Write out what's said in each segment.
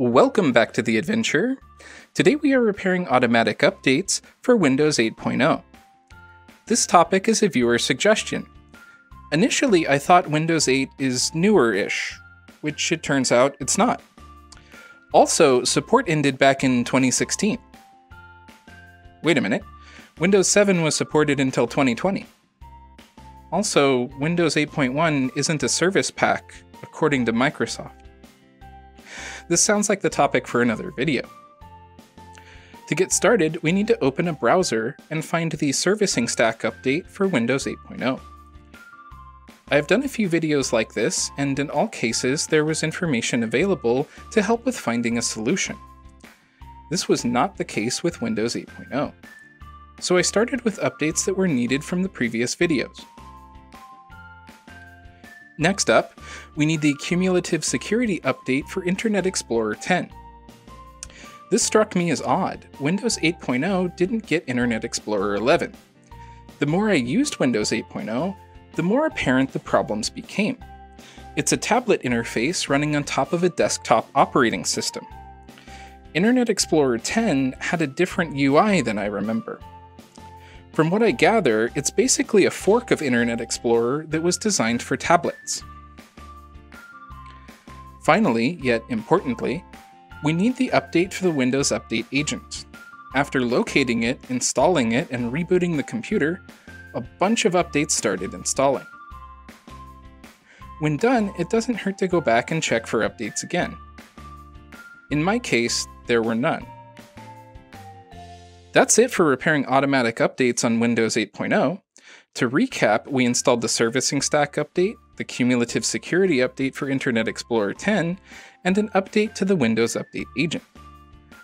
Welcome back to the adventure. Today we are repairing automatic updates for Windows 8.0. This topic is a viewer suggestion. Initially, I thought Windows 8 is newer-ish, which it turns out it's not. Also, support ended back in 2016. Wait a minute, Windows 7 was supported until 2020. Also, Windows 8.1 isn't a service pack, according to Microsoft. This sounds like the topic for another video. To get started, we need to open a browser and find the Servicing Stack update for Windows 8.0. I have done a few videos like this, and in all cases there was information available to help with finding a solution. This was not the case with Windows 8.0. So I started with updates that were needed from the previous videos. Next up, we need the Cumulative Security Update for Internet Explorer 10. This struck me as odd. Windows 8.0 didn't get Internet Explorer 11. The more I used Windows 8.0, the more apparent the problems became. It's a tablet interface running on top of a desktop operating system. Internet Explorer 10 had a different UI than I remember. From what I gather, it's basically a fork of Internet Explorer that was designed for tablets. Finally, yet importantly, we need the update for the Windows Update agent. After locating it, installing it, and rebooting the computer, a bunch of updates started installing. When done, it doesn't hurt to go back and check for updates again. In my case, there were none. That's it for repairing automatic updates on Windows 8.0. To recap, we installed the Servicing Stack update, the Cumulative Security update for Internet Explorer 10, and an update to the Windows Update agent.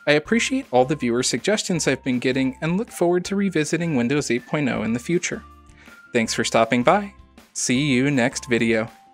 I appreciate all the viewer suggestions I've been getting and look forward to revisiting Windows 8.0 in the future. Thanks for stopping by. See you next video.